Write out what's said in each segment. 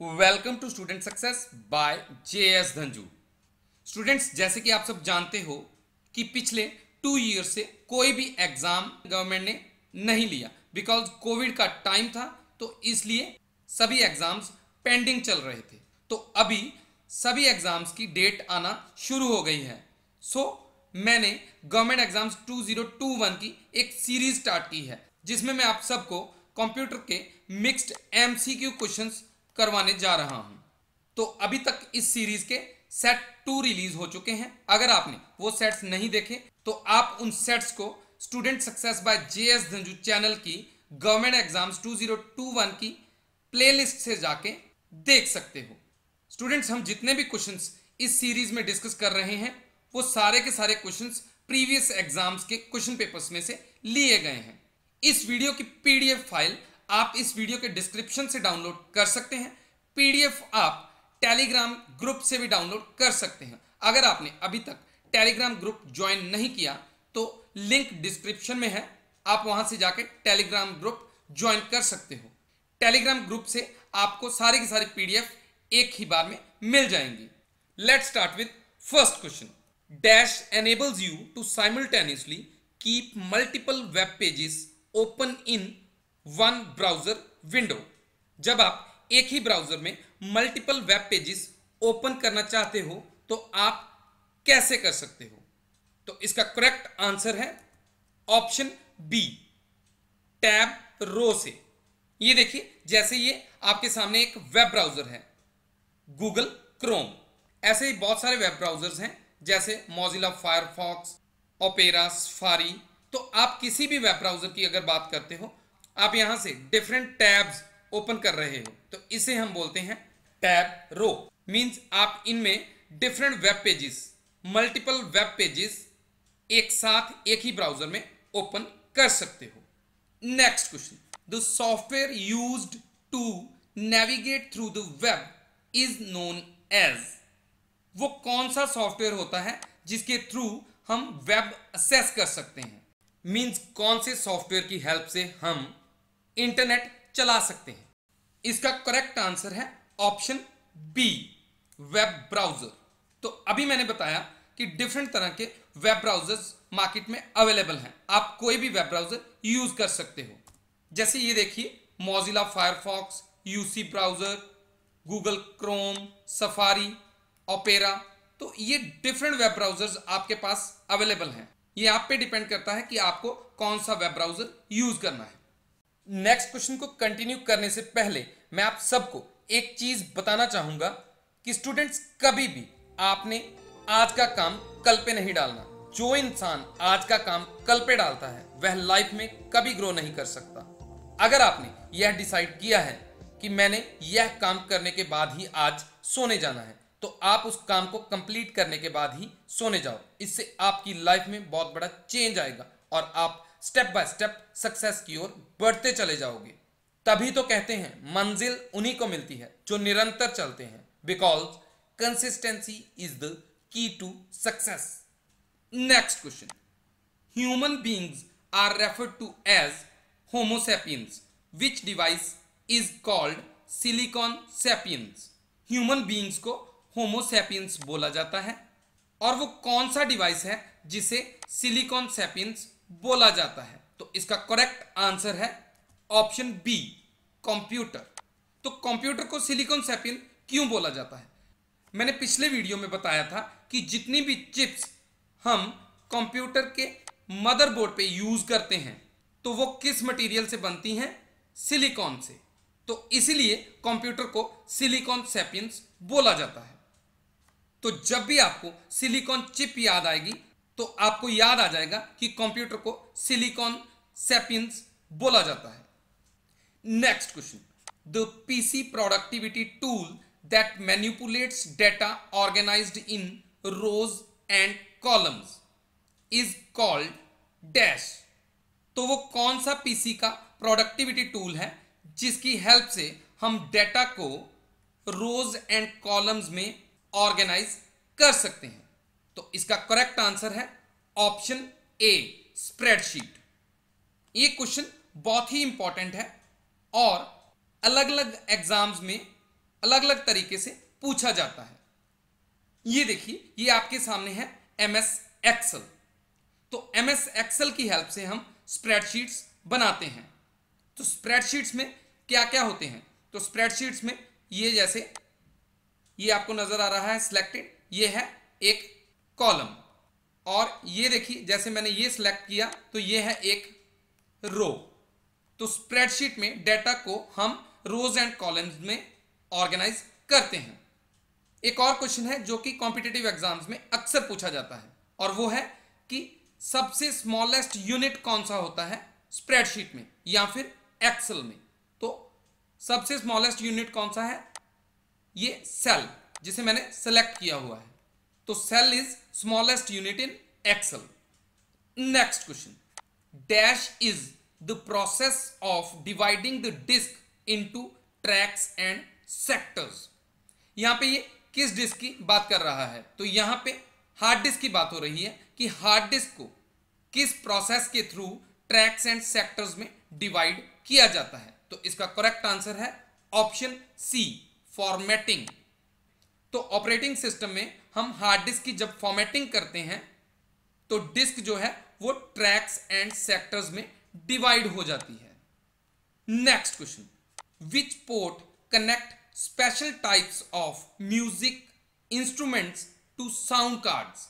Welcome to student success by J S Dhanju. Students जैसे कि आप सब जानते हो कि पिछले टू ईयर से कोई भी एग्ज़ाम गवर्नमेंट ने नहीं लिया। बिकॉज़ कोविड का टाइम था तो इसलिए सभी एग्ज़ाम्स पेंडिंग चल रहे थे। तो अभी सभी एग्ज़ाम्स की डेट आना शुरू हो गई है। सो so, मैंने गवर्नमेंट एग्ज़ाम्स 2021 की एक सीरीज़ स्टार्ट की है जिसमें मैं आप सबको कंप्यूटर के मिक्स्ड एमसीक्यू क्वेश्चंस करवाने जा रहा हूँ। तो अभी तक इस सीरीज़ के सेट टू रिलीज़ हो चुके हैं। अगर आपने वो सेट्स नहीं देखे तो आप उन सेट्स को student success by JS Dhanju channel की गवर्नमेंट एग्ज़ाम्स 2021 की प्लेलिस्ट से जाके देख सकते हो। स्टूडेंट्स हम जितने भी क्वेश्चंस इस सीरीज़ में डिस्कस कर रहे हैं, वो सारे के सारे क्वेश्चंस प्रीवियस एग्ज़ाम्स के क्वेश्चन पेपर्स में से लिए गए हैं। इस वीडियो की पीडीएफ फ़ाइल आप इस वीडियो के डिस्क्रिप्शन से डाउनलोड कर सकते हैं। पीडीएफ आप टेलीग्राम ग्रुप से भी डाउनलोड कर सकते हैं। अगर आपने अभी तक टेलीग्राम ग्रुप ज्वाइन नहीं किया तो लिंक डिस्क्रिप्शन में है। आप वहाँ से जाकर टेलीग्राम ग्रुप ज्वाइन कर सकते हो। टेलीग्राम ग्रुप से आपको सारे की सारी पीडीएफ एक ही बार में मिल जाएँगी। Let start with first question dash enables you to simultaneously keep multiple web pages open in one browser window. जब आप एक ही ब्राउज़र में मल्टीपल वेब पेजेस ओपन करना चाहते हो तो आप कैसे कर सकते हो? तो इसका करेक्ट आंसर है ऑप्शन बी टैब रो से। ये देखिए, जैसे ये आपके सामने एक वेब ब्राउज़र है, गूगल क्रोम। ऐसे ही बहुत सारे वेब ब्राउजर्स हैं, जैसे मोजिला फायरफॉक्स ओपेरा सफारी तो आप किसी भी वेब ब्राउज़र की अगर बात करते हो आप यहाँ से डिफरेंट टैब्स ओपन कर रहे हो तो इसे हम बोलते हैं टैब रो मींस आप इनमें different web pages multiple web pages एक साथ, एक ही ब्राउज़र में ओपन कर सकते हो. Next question the software used to navigate through the web is known as वो कौन सा सॉफ्टवेयर होता है जिसके थ्रू हम वेब असेस कर सकते हैं? मींस कौन से सॉफ्टवेयर की हेल्प से हम इंटरनेट चला सकते हैं। इसका करेक्ट आंसर है ऑप्शन बी वेब ब्राउज़र तो अभी मैंने बताया कि डिफरेंट तरह के वेब ब्राउजर्स मार्केट में अवेलेबल हैं। आप कोई भी वेब ब्राउज़र यूज़ कर सकते हो। जैसे ये देखिए Mozilla Firefox UC browser Google Chrome Safari Opera तो ये डिफरेंट वेब ब्राउजर्स आपके पास अवेलेबल हैं। ये आप पे डिपेंड करता है कि आपको कौन सा वेब ब्राउज़र यूज़ करना है। नेक्स्ट क्वेश्चन को कंटिन्यू करने से पहले मैं आप सबको एक चीज़ बताना चाहूँगा कि स्टूडेंट्स कभी भी आपने आज का काम कल पे नहीं डालना। जो इंसान आज का काम कल पे डालता है, वह लाइफ में कभी ग्रो नहीं कर सकता। अगर आपने यह डिसाइड किया है कि मैंने यह काम करने के बाद ही आज सोने जाना है तो आप उस काम को कंप्लीट करने के बाद ही सोने जाओ। इससे आपकी लाइफ में बहुत बड़ा चेंज आएगा और आप स्टेप बाय स्टेप सक्सेस की ओर बढ़ते चले जाओगे। तभी तो कहते हैं, मंजिल उन्हीं को मिलती है जो निरंतर चलते हैं। Because consistency is the key to success next question human beings are referred to as homo sapiens which device is called silicon sapiens human beings को होमोसेपियंस बोला जाता है। और वो कौन सा डिवाइस है जिसे सिलिकॉन सेपियंस बोला जाता है। तो इसका करेक्ट आंसर है ऑप्शन बी कंप्यूटर तो कंप्यूटर को सिलिकॉन सैपियन क्यों बोला जाता है? मैंने पिछले वीडियो में बताया था कि जितनी भी चिप्स हम कंप्यूटर के मदरबोर्ड पे यूज़ करते हैं तो वो किस मटेरियल से बनती हैं? सिलिकॉन से। तो इसीलिए कंप्यूटर को सिलिकॉन सैपियंस बोला जाता है। तो जब भी आपको सिलिकॉन चिप याद आएगी तो आपको याद आ जाएगा कि कंप्यूटर को सिलिकॉन सेपियंस बोला जाता है। Next question the PC productivity tool that manipulates data organized in rows and columns is called dash तो वो कौन सा पीसी का प्रोडक्टिविटी टूल है जिसकी हेल्प से हम डेटा को रोज एंड कॉलम्स में ऑर्गेनाइज कर सकते हैं? तो इसका करेक्ट आंसर है ऑप्शन ए स्प्रेडशीट ये क्वेश्चन बहुत ही इंपॉर्टेंट है और अलग अलग एग्ज़ाम्स में अलग अलग तरीके से पूछा जाता है। ये देखिए, ये आपके सामने है एम एस एक्सल तो एम एस एक्सल की हेल्प से हम स्प्रेडशीट्स बनाते हैं। तो स्प्रेडशीट्स में क्या क्या होते हैं? तो स्प्रेडशीट्स में ये जैसे, ये आपको नज़र आ रहा है सिलेक्टेड ये है एक कॉलम। और ये देखिए, जैसे मैंने ये सिलेक्ट किया तो ये है एक रो तो स्प्रेडशीट में डेटा को हम रोज एंड कॉलम्स में ऑर्गेनाइज करते हैं। एक और क्वेश्चन है, जो कि कॉम्पिटेटिव एग्ज़ाम्स में अक्सर पूछा जाता है। और वो है कि सबसे स्मॉलेस्ट यूनिट कौन सा होता है? स्प्रेडशीट में, या फिर एक्सेल में। तो सबसे स्मॉलेस्ट यूनिट कौन सा है? ये सेल जिसे मैंने सेलेक्ट किया हुआ है। तो cell is smallest unit in Excel next question dash is the process of dividing the disk into tracks and sectors यहाँ पे ये किस डिस्क की बात कर रहा है? तो यहाँ पे हार्ड डिस्क की बात हो रही है कि हार्ड डिस्क को किस प्रोसेस के थ्रू ट्रैक्स एंड सेक्टर्स में डिवाइड किया जाता है? तो इसका करेक्ट आंसर है ऑप्शन सी फॉर्मेटिंग तो ऑपरेटिंग सिस्टम में हम हार्ड डिस्क की जब फॉर्मेटिंग करते हैं तो डिस्क जो है, वो ट्रैक्स एंड सेक्टर्स में डिवाइड हो जाती है। Next question which port connect special types of music instruments to sound cards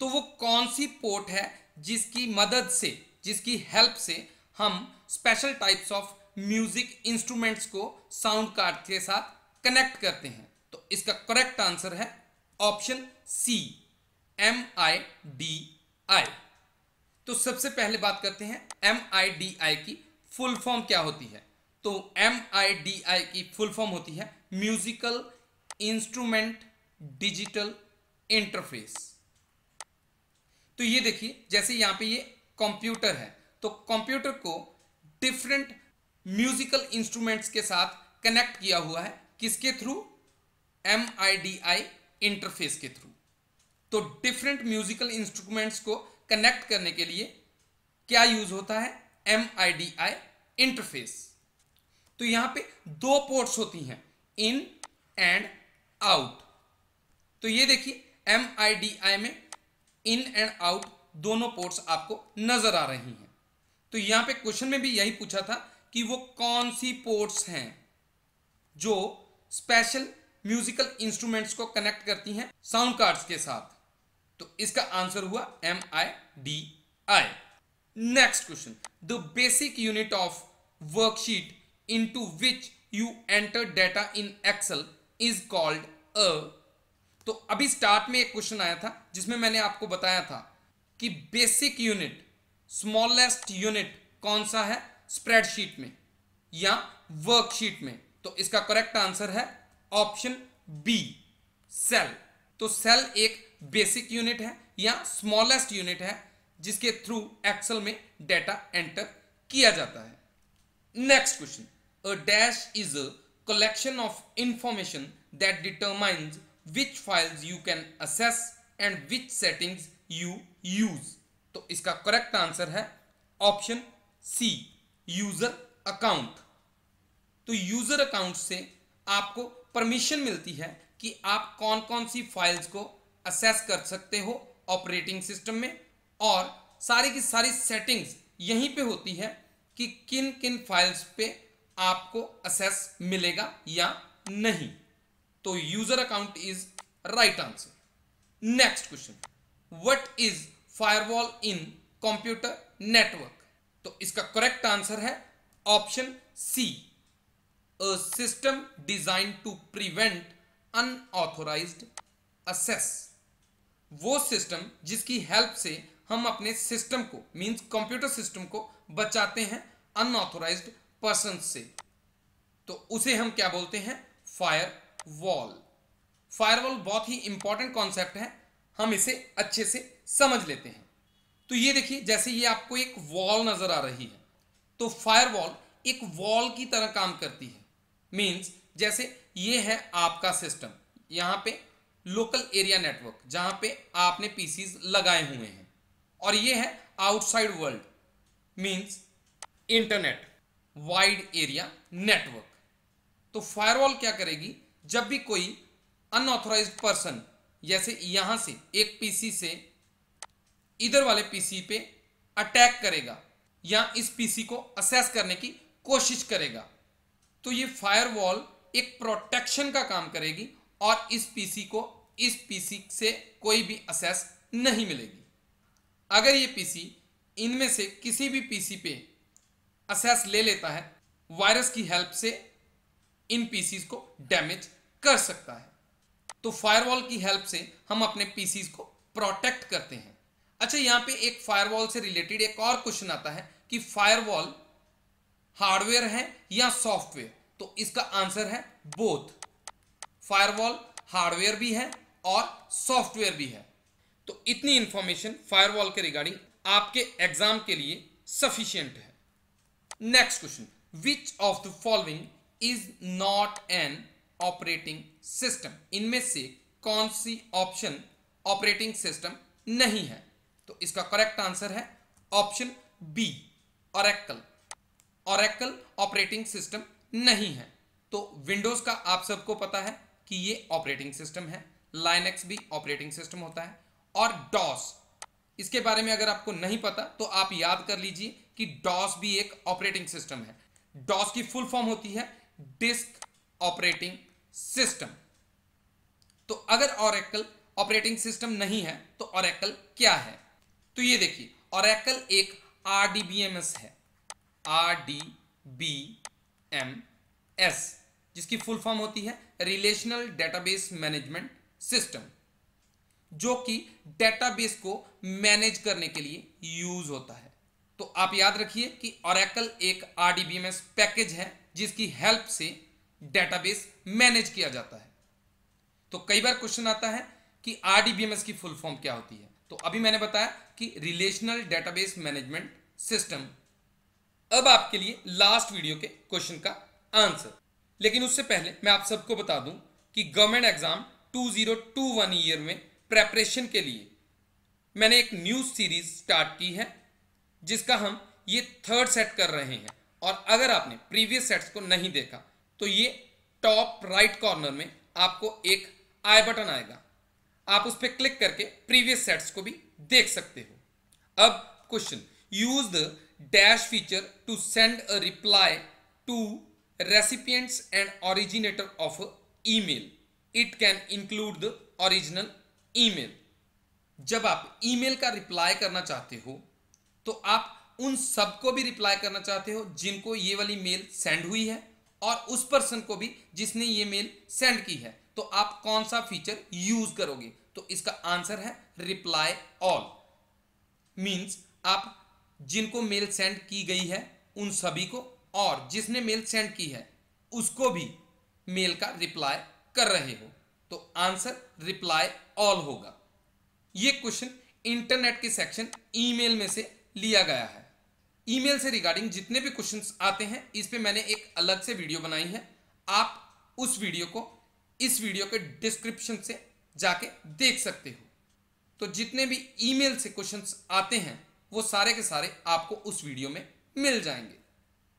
तो वो कौन सी पोर्ट है जिसकी मदद से, जिसकी हेल्प से हम special types of music instruments को साउंड कार्ड के साथ कनेक्ट करते हैं? तो इसका करेक्ट आंसर है option C M I D I तो सबसे पहले बात करते हैं एम आई डी आई की फुल फॉर्म क्या होती है? तो एम आई डी आई की फुल फॉर्म होती है म्यूजिकल इंस्ट्रूमेंट डिजिटल इंटरफेस तो ये देखिए, जैसे यहाँ पे ये कंप्यूटर है तो कंप्यूटर को डिफरेंट म्यूजिकल इंस्ट्रूमेंट्स के साथ कनेक्ट किया हुआ है। किसके through M I D I interface के थ्रू तो डिफरेंट म्यूजिकल इंस्ट्रूमेंट्स को कनेक्ट करने के लिए क्या यूज़ होता है? M I D I interface तो यहाँ पे दो पोर्ट्स होती हैं इन एंड आउट तो ये देखिए एम आई डी आई में इन एंड आउट दोनों पोर्ट्स आपको नज़र आ रही हैं। तो यहाँ पे क्वेश्चन में भी यही पूछा था कि वो कौन सी पोर्ट्स हैं जो स्पेशल म्यूजिकल इंस्ट्रूमेंट्स को कनेक्ट करती हैं साउंड कार्ड्स के साथ। तो इसका आंसर हुआ M I D I next question the basic unit of worksheet into which you enter data in excel is called a तो अभी स्टार्ट में एक क्वेश्चन आया था, जिसमें मैंने आपको बताया था कि बेसिक यूनिट स्मॉलेस्ट यूनिट कौन सा है? स्प्रेडशीट में या वर्कशीट में। तो इसका करेक्ट आंसर है ऑप्शन बी, सेल। तो सेल एक बेसिक यूनिट है या स्मॉलेस्ट यूनिट है, जिसके थ्रू एक्सेल में डेटा एंटर किया जाता है। Next question. A dash is a collection of information that determines which files you can access and which settings you use. तो इसका करेक्ट आंसर है ऑप्शन सी यूज़र अकाउंट तो user account से आपको permission मिलती है कि आप कौन कौन सी फाइल्स को असेस कर सकते हो ऑपरेटिंग सिस्टम में और सारी की सारी सेटिंग्स यहीं पे होती है कि किन किन फाइल्स पे आपको असेस मिलेगा या नहीं। तो user account is right answer next question what is firewall in computer network तो इसका करेक्ट आंसर है option C a system design to prevent unauthorized access वो सिस्टम जिसकी हेल्प से हम अपने सिस्टम को मींस कंप्यूटर सिस्टम को बचाते हैं अनऑथोराइज्ड पर्सन से। तो उसे हम क्या बोलते हैं? फायर वॉल फायर वॉल बहुत ही इंपॉर्टेंट कॉन्सेप्ट है। हम इसे अच्छे से समझ लेते हैं। तो ये देखिए, जैसे ये आपको एक वॉल नज़र आ रही है तो फायर वॉल एक वॉल की तरह काम करती है। मींस जैसे ये है आपका सिस्टम यहाँ पे लोकल एरिया नेटवर्क जहाँ पे आपने पीसीज लगाए हुए हैं। और ये है outside world means internet wide area network तो फायरवॉल क्या करेगी? जब भी कोई अनऑथोराइज पर्सन जैसे यहाँ से एक पीसी से इधर वाले पीसी पे अटैक करेगा, या इस पीसी को असेस करने की कोशिश करेगा तो ये फायरवॉल एक प्रोटेक्शन का काम करेगी और इस पीसी को, इस पीसी से कोई भी असेस नहीं मिलेगी। अगर ये पीसी इनमें से किसी भी पीसी पे असेस ले लेता है वायरस की हेल्प से इन पीसीज को डैमेज कर सकता है। तो फायरवॉल की हेल्प से हम अपने पीसीज को प्रोटेक्ट करते हैं। अच्छा यहाँ पे एक फायरवॉल से रिलेटेड एक और क्वेश्चन आता है कि फायरवॉल हार्डवेयर है या सॉफ्टवेयर तो इसका आंसर है बोथ। फायरवॉल हार्डवेयर भी है और सॉफ्टवेयर भी है। तो इतनी इंफॉर्मेशन फायरवॉल के रिगार्डिंग आपके एग्ज़ाम के लिए सफिशियंट है। Next question which of the following is not an operating system इनमें से कौन सी ऑप्शन ऑपरेटिंग सिस्टम नहीं है? तो इसका करेक्ट आंसर है option B Oracle Oracle operating system नहीं है। तो विंडोज़ का आप सबको पता है कि ये ऑपरेटिंग सिस्टम है लाइनेक्स भी ऑपरेटिंग सिस्टम होता है, और डॉस इसके बारे में अगर आपको नहीं पता तो आप याद कर लीजिए कि डॉस भी एक ऑपरेटिंग सिस्टम है। डॉस की फुल फॉर्म होती है डिस्क ऑपरेटिंग सिस्टम तो अगर ऑरेकल ऑपरेटिंग सिस्टम नहीं है तो ऑरेकल क्या है? तो ये देखिए ऑरेकल एक आरडीबीएमएस है। R D B M S जिसकी फुल फॉर्म होती है रिलेशनल डेटाबेस मैनेजमेंट सिस्टम जो कि डेटाबेस को मैनेज करने के लिए यूज़ होता है। तो आप याद रखिए कि ओरेकल एक आरडीबीएमएस पैकेज है, जिसकी हेल्प से डेटाबेस मैनेज किया जाता है। तो कई बार क्वेश्चन आता है कि आरडीबीएमएस की फुल फॉर्म क्या होती है? तो अभी मैंने बताया कि रिलेशनल डेटाबेस मैनेजमेंट सिस्टम अब आपके लिए लास्ट वीडियो के क्वेश्चन का आंसर लेकिन उससे पहले मैं आप सबको बता दूँ कि गवर्नमेंट एग्ज़ाम 2021 ईयर में प्रेपरेशन के लिए मैंने एक न्यूज़ सीरीज़ स्टार्ट की है, जिसका हम ये थर्ड सेट कर रहे हैं। और अगर आपने प्रीवियस सेट्स को नहीं देखा तो ये टॉप राइट कॉर्नर में आपको एक आई बटन आएगा। आप उस पर क्लिक करके प्रीवियस सेट्स को भी देख सकते हो। अब question use the dash feature to send a reply to recipients and originator of email. It can include the original email. जब आप ईमेल का रिप्लाई करना चाहते हो तो आप उन सबको भी रिप्लाई करना चाहते हो जिनको ये वाली मेल सेंड हुई है और उस पर्सन को भी जिसने ये मेल सेंड की है। तो आप कौन सा फीचर यूज़ करोगे? तो इसका आंसर है रिप्लाई ऑल मींस आप जिनको मेल सेंड की गई है, उन सभी को, और जिसने मेल सेंड की है, उसको भी मेल का रिप्लाई कर रहे हो। तो आंसर, रिप्लाई ऑल होगा। यह क्वेश्चन इंटरनेट के सेक्शन ईमेल में से लिया गया है। ईमेल से रिगार्डिंग जितने भी क्वेश्चंस आते हैं, इस पे मैंने एक अलग से वीडियो बनाई है। आप उस वीडियो को, इस वीडियो के डिस्क्रिप्शन से जाके देख सकते हो। तो जितने भी ईमेल से क्वेश्चंस आते हैं वो सारे के सारे आपको उस वीडियो में मिल जाएँगे।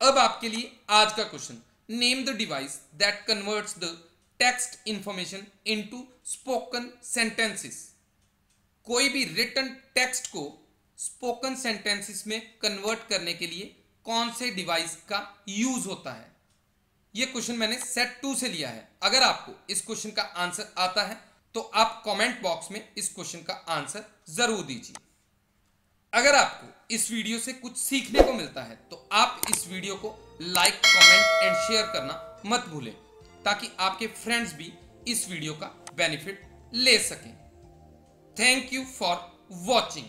अब आपके लिए आज का question name the device that converts the text information into spoken sentences कोई भी रिटर्न टेक्स्ट को स्पोकन सेंटेंसेस में कन्वर्ट करने के लिए कौन से डिवाइस का यूज़ होता है? यह क्वेश्चन मैंने सेट टू से लिया है। अगर आपको इस क्वेश्चन का आंसर आता है तो आप कमेंट बॉक्स में इस क्वेश्चन का आंसर ज़रूर दीजिए। अगर आपको इस वीडियो से कुछ सीखने को मिलता है तो आप इस वीडियो को लाइक कमेंट एंड शेयर करना मत भूलें, ताकि आपके फ्रेंड्स भी इस वीडियो का बेनिफिट ले सकें। Thank you for watching